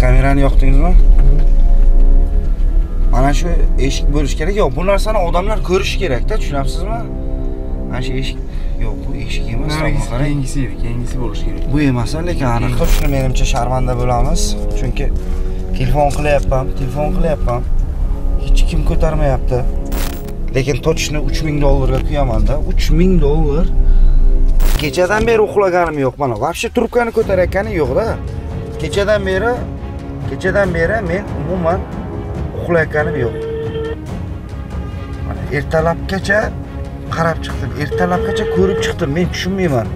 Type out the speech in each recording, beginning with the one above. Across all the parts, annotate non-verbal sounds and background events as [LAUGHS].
kamerani yoqdingizmi? Mana shu eshik bo'lishi kerak. Yo'q bu narsani odamlar ko'rishi kerakda tushunapsizmi mana shu eshik yo'q bu eshik emas keyingisi edi keyingisi bo'lishi kerak. Bu emas lekin aniq. Shuni menimcha sharmanda bo'lamiz. Chunki telefon qilyapman telefon qilyapman. Hech kim ko'tarmayapti. Lekin точно uch ming dollarga quyamanda uch ming dollar. Kechadan beri uxlaganim yo'q. Mana вообще trubkani ko'tarayotgani yo'qda kechadan beri kechadan beri men umuman uxlayotganim yo'q. Mana ertalabgacha qarab chiqdim ertalabgacha ko'rib chiqdim men tushunmayman.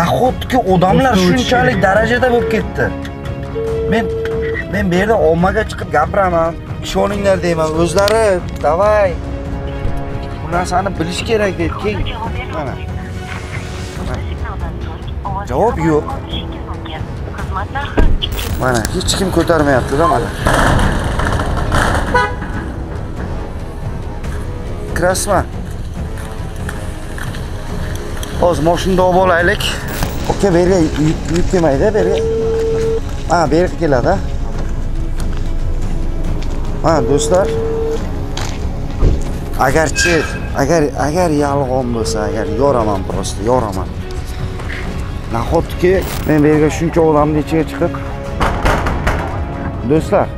Nahotki odamlar shunchalik darajada bo'lib ketdi. Men men bu yerda ommaga chiqib gapiraman ishoninglar deyman o'zlari davay. Bu narsani bilish kerak deb keyin mana. Javob yo'q. Mana hech kim kurtarma ko'tarmayapti-da mana. Kirasizmi? Hozir mashinada olib olaylik. Oka berga yuk kelmaydi, berga. Ha, berga keladi. Ha, do'stlar. Agarchi, agar agar yolg'on bo'lsa, agar yoraman prosta, yoraman. Nahotki men berga shuncha odamning ichiga chiqib do'stlar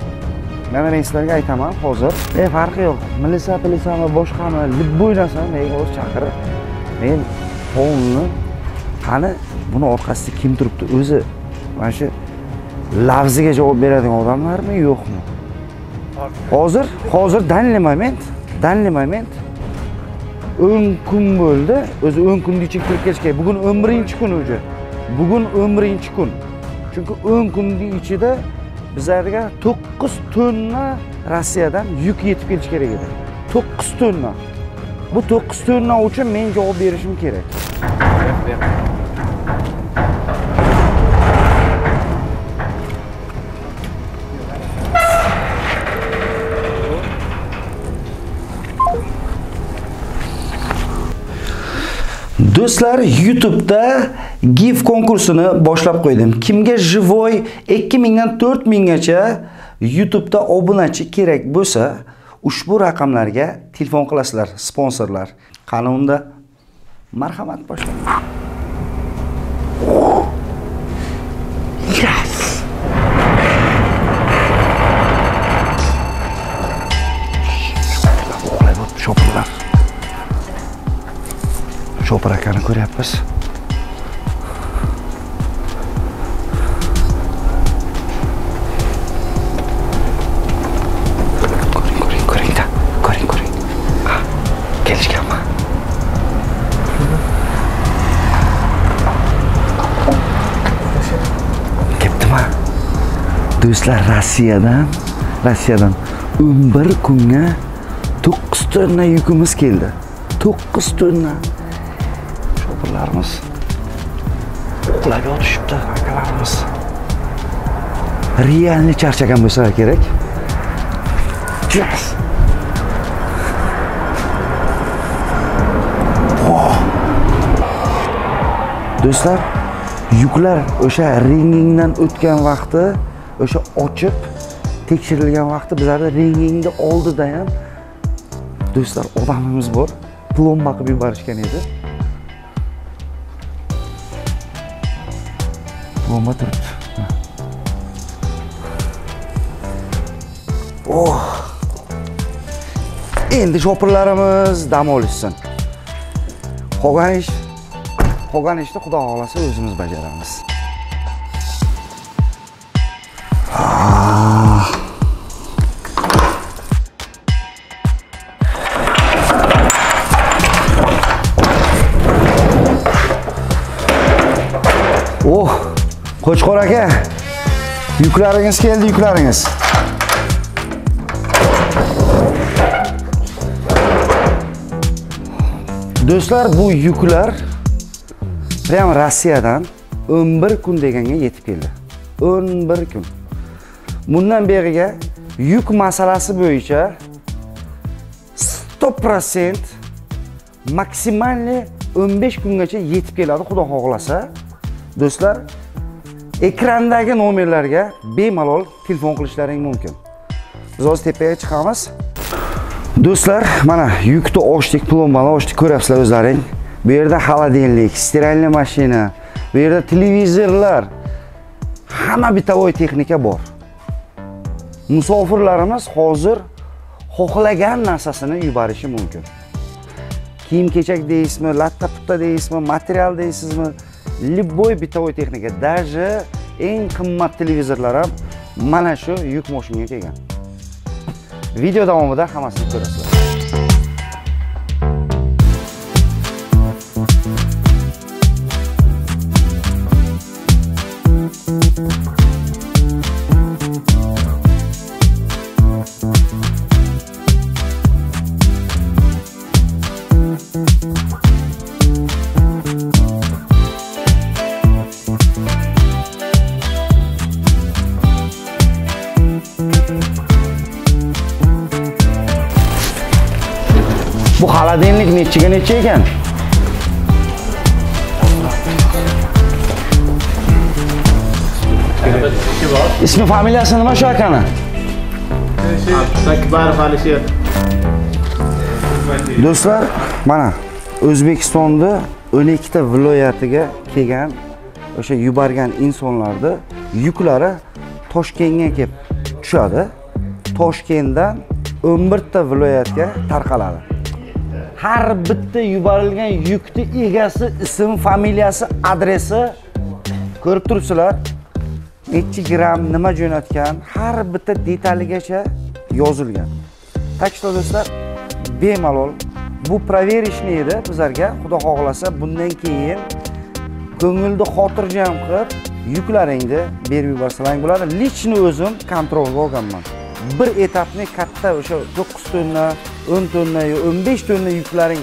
mana men sizlarga aytaman hozir e farqi yo'q. Milisa pilisami boshqami любой narsani menga o'zi chaqirib men polni qani buni orqasida kim turibdi o'zi? Mana shu lafziga javob beradigan odamlarmi yo'qmi? Hozir hozir данный moment данный moment o'n kun bo'ldi o'zi o'n kunni ichiga kirib ketish kerak bugun o'n birinchi kun уже bugun o'n birinchi kun. Chunki o'n kunni ichida bizlarga to'qqiz tonna rossiyadan yuk yetib kelishi kerak edi. To'qqiz tonna bu to'qqiz tonna uchun men javob berishim kerak. Do'stlar, YouTube'da GIF konkursini boshlab qo'ydim. Kimga живой 2000 dan 4000 gacha YouTube'da obunachi kerak bo'lsa, ushbu raqamlarga telefon qilasizlar, sponsorlar. Qani unda marhamat boshlang. Yes! Shopirlar. Shopir akani ko'ryapmiz. Do'stlar, Rossiyadan, Rossiyadan 11 kunga 9 tonna yukimiz keldi. 9 tonna. Shopirlarimiz uxlab yotishibdi akalarimiz. Realni charchagan bo'lsa kerak. Yes. Do'stlar, yuklar o'sha ringingdan o'tgan vaqti, o'sha ochib tekshirilgan vaqti bizlarda ringingni oldida ham do'stlar odamimiz bor. Plomba qilib yuborishgan edi. Plomba turibdi. Oh. Endi shopirlarimiz dam olishsin. Qolgan ish qolgan ishni xudo xohlasa o'zimiz bajaramiz. Qo'chqor aka. Yuklaringiz keldi, yuklaringiz. Do'stlar, bu yuklar prям Rossiyadan 11 kun deganga yetib keldi. 11 kun. Bundan beriga yuk masalasi bo'yicha 100% maksimal 15 kungacha yetib keladi, xudo xohlasa. Do'stlar, ekrandagi nomerlarga bemalol telefon qilishlaring mumkin. Biz hozir tepaga chiqamiz. Do'stlar mana yukni ochdik plombani ochdik ko'ryapsizlar o'zlaring. Bu yerda холодильник стиральный mashina bu yerda televizorlar hamma bitovoy texnika bor. Musofirlarimiz hozir xohlagan narsasini yuborishi mumkin. Kiyim kechak deysizmi latta putta deysizmi material deysizmi любой битовой texnika даже eng qimmat televizorlar ham mana shu yuk mashinaga kelgan. Video davomida hammasini ko'rasizlar. Холодильник nechiga necha ekan. Ismi familiyasi nima shu akani? Akbarov Alisher. do'stlar mana o'zbekistonni 12 ta viloyatiga kelgan o'sha yuborgan insonlarni yuklari toshkentga kelib tushadi. Toshkentdan 11 ta viloyatga tarqaladi har bitta yuborilgan yukni egasi ism familiyasi adresi ko'rib turibsizlar. Nechi gramm nima jo'natgan har bitta detaligacha yozilgan. Так что do'stlar bemalol bu проверочный edi bizlarga. Xudo xohlasa bundan keyin ko'ngilni xotirjam qilib yuklaringni berib yuborsalaring bo'ladi. Лично o'zim kontrolga olganman. Bir etapni katta o'sha to'qqiz tonna o'n tonna yo o'n besh tonna yuklaring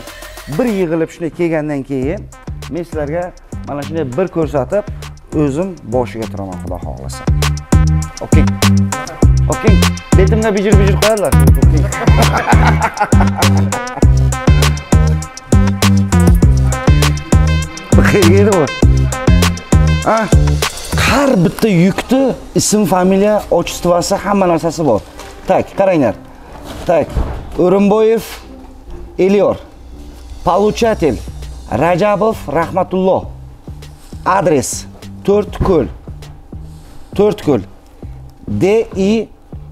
bir yig'ilib shunday kelgandan keyin men sizlarga mana shunday bir ko'rsatib o'zim boshiga turaman xudo xohlasa. Okey okey betimdan bijir bijir qo'yadilar [LAUGHS] edi bu. Har bitta yukni ism familiya отчествоsi hamma narsasi bor. Tak qaranglar. Так, o'rinboyev eliyor получатель rajabov rahmatulloh adres to'rtko'l to'rtko'l di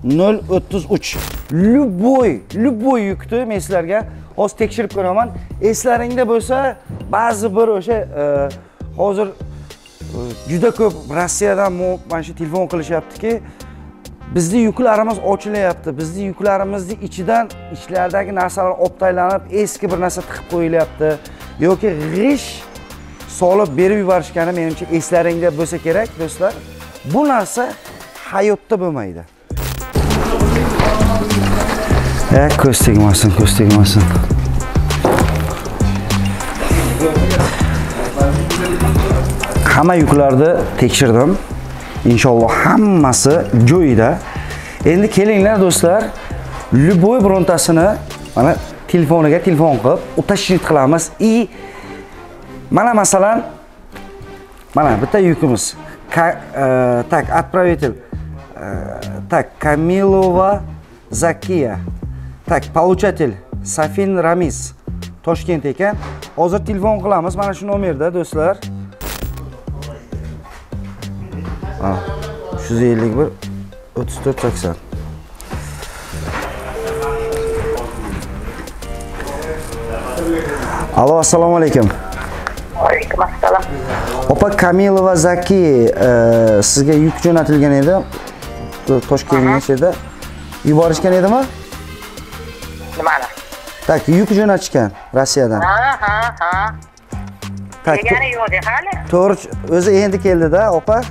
033 любой любой yukni men sizlarga hozir tekshirib ko'raman eslaringda bo'lsa ba'zi bir o'sha e, hozir e, juda ko'p rossiyadan mo- mana shu telefon qilishyaptiki bizni yuklarimiz ochilyapti. Bizni yuklarimizni ichidan ichlaridagi narsalar obtaylanib eski bir narsa tiqib qo'yilyapti. Yoki g'ish solib berib yuborishgani menimcha eslaringda bo'lsa kerak do'stlar. Bu narsa hayotda bo'lmaydi. E ko'z tegmasin ko'z tegmasin. Hamma yuklarni tekshirdim. Inshaalloh hammasi joyida. Endi kelinglar do'stlar любой birontasini mana telefoniga telefon qilib уточнить qilamiz. И mana masalan mana bitta yukimiz. Ka- e, так отправитель э, так камилова закия так получатель safin ramiz toshkent ekan. Hozir telefon qilamiz mana shu nomerda do'stlar. 351 34 80 alo assalomu alaykum Alaykum assalom. opa kamilova zaki e, sizga yuk jo'natilgan edi To- toshkentgacha yuborishgan edimi Nimani? tak yuk jo'natishgan rossiyadan Ha, ha, ha. Degani yo'q hali. to'g'ri o'zi endi keldida opa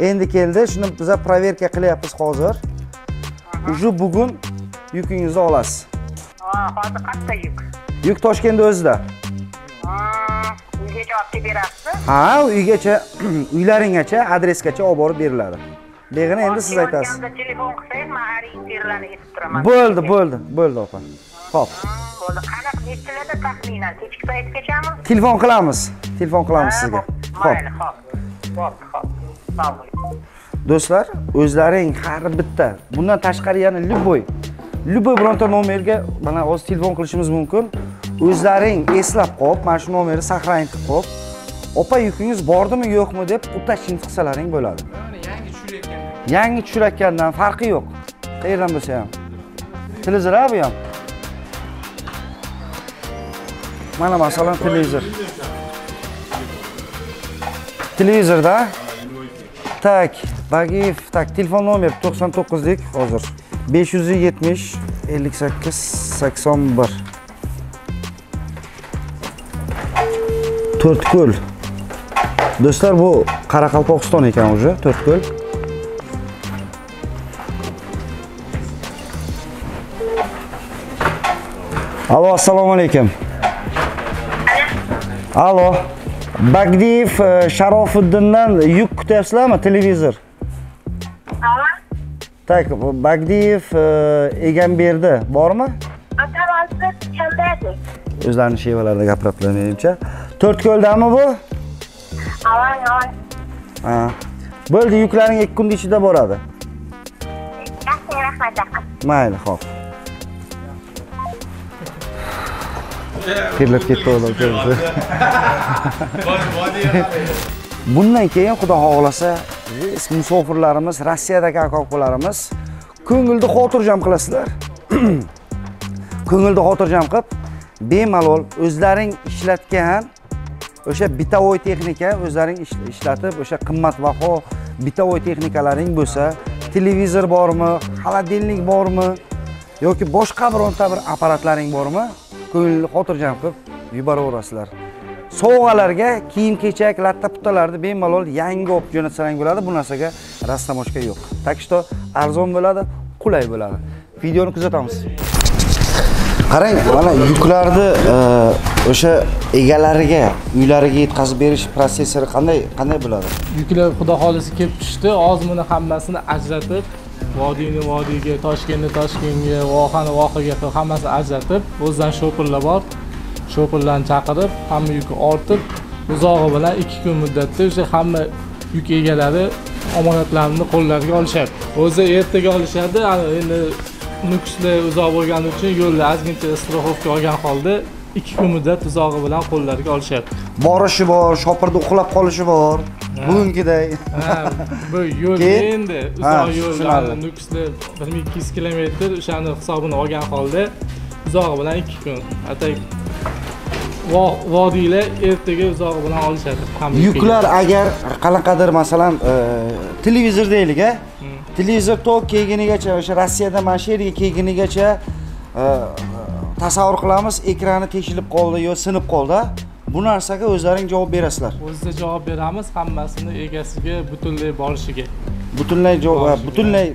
endi keldi shuni biza проверка qilyapmiz hozir. Уже bugun yukingizni olasiz. Ha, hozir qayerda yuk? yuk toshkentda o'zida. Ha, uygacha [CLEARS THROAT] olib kelib berasiz? ha uygacha uylaringgacha adresgacha olib borib beriladi. Beg'ini endi siz aytasiz. telefon qilsangiz, men orientirlarni eshitib turaman. bo'ldi bo'ldi bo'ldi opa. Ho'p. Bo'ldi. Qanaqa nechalarda taxminan? Kechki paytgachami? telefon qilamiz. Telefon qilamiz sizga. ho'p. Mayli, ho'p. Bo'ling. do'stlar o'zlaring har bitta. Bundan tashqari yana любой любой bironta nomerga mana hozir telefon qilishimiz mumkin. O'zlaring eslab qolib mana shu nomerni saqlang qilib qolib opa yukingiz bordimi yo'qmi deb уточнить qilsalaring bo'ladi. Yangi tushirayotgan. Yangi tushirayotgandan farqi yo'q. Qayerdan bo'lsa ham. Televizor a bu ham. Mana masalan televizor televizorda? Tak bagiyev tak telefon nomer 99lik hozir. 570 58 81 to'rtko'l. Do'stlar bu qoraqalpog'iston ekan уже to'rtko'l. Alo assalomu alaykum. Alo. Bagdiyev e, sharofiddindan yuk kutyapsizlarmi televizor? Tak bagdiyev e, egamberdi bormi? Ota-onasi kimda o'zlarini shevalarida gapiribdilar menimcha. To'rtko'ldami bu? Bo'ldi yuklaring ikki kun ichida boradi. Yaxshi, rahmat, mayli ho'p terlab ketdi odam bundan keyin xudo xohlasa biz musofirlarimiz rossiyadagi aka ukalarimiz ko'ngilni xotirjam qilasizlar. [CLEARS THROAT] Ko'ngilni xotirjam qilib bemalol o'zlaring ishlatgan o'sha bitovoy texnika o'zlaring ishlatib o'sha qimmatbaho bitovoy texnikalaring bo'lsa televizor bormi холодильник bormi yoki boshqa bironta bir apparatlaring bormi ko'ngilni xotirjam qilib yuboraverasizlar. Sovg'alarga kiyim kechak latta puttalarni bemalol yangi olib jo'natsalaring bo'ladi. Bu narsaga rastamoshka yo'q. Так что arzon bo'ladi qulay bo'ladi. Videoni kuzatamiz. Qarang mana yuklarni e, o'sha egalariga uylariga yetkazib berish protsessori qanday qanday bo'ladi? Yuklar xudo xohlasa kelib tushdi. Hozir buni hammasini ajratib vodiyni vodiyga toshkentni toshkentga vohani vohaga qilib hammasini ajratib o'zidan sho'pirlar bor. Sho'pirlarni chaqirib hamma yukni ortib uzog'i bilan ikki kun muddatda o'sha hamma yuk egalari omonatlarini qo'llariga olishadi. O'zi ertaga olishadi endi nukusda uzoq bo'lgani uchun yo'lda ozgincha страховка olgan holda ikki kun muddat uzog'i bilan qo'llariga olishadi. Borishi bor shopirda uxlab qolishi bor. Bugungiday. Bu [LAUGHS] yo'l endi uzoq yo'l nukusda bir ming ikki yuz kilometr o'shani hisobini olgan holda uzog'i bilan ikki kun. Atak vo- vodiylar ertaga uzog'i bilan olishadi. Hamma yuklar agar qanaqadir masalan e, televizor deylik a televizor to kelgunigacha o'sha rossiyadan mana shu yerga kelgunigacha e, tasavvur qilamiz ekrani teshilib qoldi yo sinib qoldi. Bu narsaga o'zlaring javob berasizlar. O'zida javob beramiz hammasini egasiga butunlay borishiga. Butunlay javob butunlay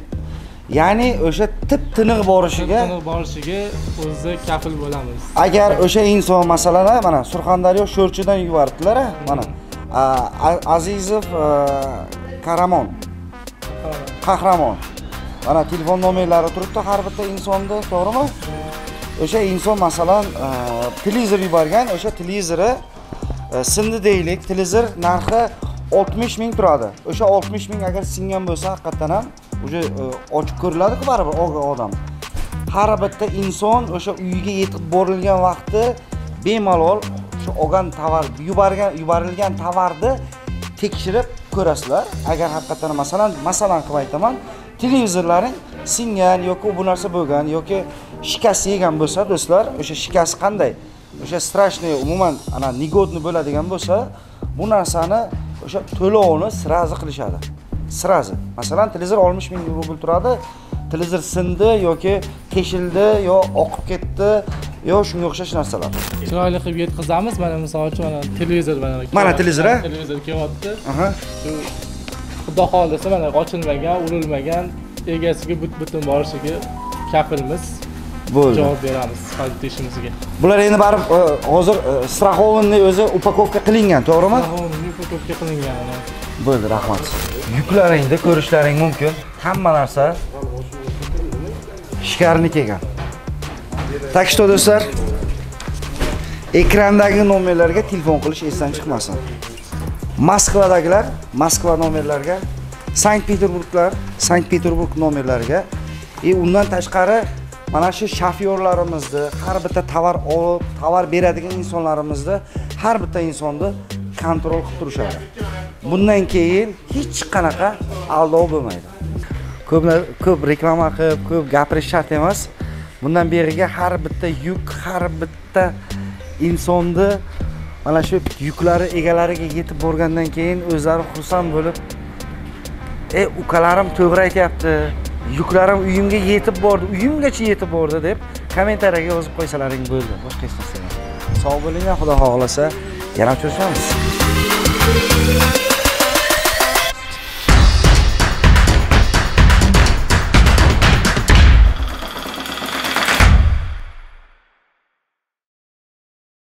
ya'ni o'sha tip tiniq borishiga Uni borishiga o'zida kafil bo'lamiz. Agar o'sha inson masalan mana surxondaryo sho'rchidan yuboribdilar a, mana azizov karamon. Qahramon. Mana telefon nomerlari turibdi har bitta insonni to'g'rimi? O'sha inson masalan televizor yuborgan o'sha televizori E, sindi deylik televizor narxi 60 ming turadi. O'sha 60 ming agar singan bo'lsa haqiqatdan ham уже e, ochib ko'riladiku baribir ogoh odam. Har bitta inson o'sha uyiga yetib borilgan vaqti bemalol o'sha olgan tovar yuborgan yuborilgan tovarni tekshirib ko'rasizlar. Agar haqiqatdan masalan masalan qilib aytaman televizorlaring singan yoki bu narsa bo'lgan yoki shikast yegan bo'lsa do'stlar o'sha shikast qanday? O'sha strashniy umuman ana negodni bo'ladigan bo'lsa bu narsani o'sha to'lovini srazi qilishadi. Srazi masalan televizor oltmish ming rubl turadi televizor sindi yoki teshildi yo oqib ketdi yo shunga o'xshash narsalar. Chiroyli qilib yetkazamiz mana misol uchun mana televizor mana Mana televizor, a? televizor kelyapti. Shu xudo xohlasa mana ochilmagan urilmagan egasiga but butun borishiga kafilmiz bo'ldi. Javob beramiz hozir ishimizga. Bular endi baribir e, hozir e, страхованный o'zi upakovka qilingan to'g'rimi? Upakovka qilingan bo'ldi rahmat. Yuklaringni ko'rishlaring mumkin. Hamma narsa shkarnik ekan. Так что do'stlar. Ekrandagi nomerlarga telefon qilish esdan chiqmasin. Moskvadagilar moskva nomerlariga sankt peterburglar sankt peterburg nomerlariga. И undan tashqari mana shu shofyorlarimizni har bitta tovar olib tovar beradigan insonlarimizni har bitta insonni kontrol qilib turishadi. Bundan keyin hech qanaqa aldov bo'lmaydi. Ko'p ko'p reklama qilib ko'p gapirish shart emas. Bundan beriga har bitta yuk har bitta insonni mana shu yuklari egalariga yetib borgandan keyin o'zlari xursand bo'lib e ukalarim to'g'ri aytyapti yuklarim uyimga yetib bordi uyimgacha yetib bordi deb kommentariyaga yozib qo'ysalaring bo'ldi. Boshqa hech narsa emas sog' bo'linglar xudo xohlasa. Yana uchrashamiz.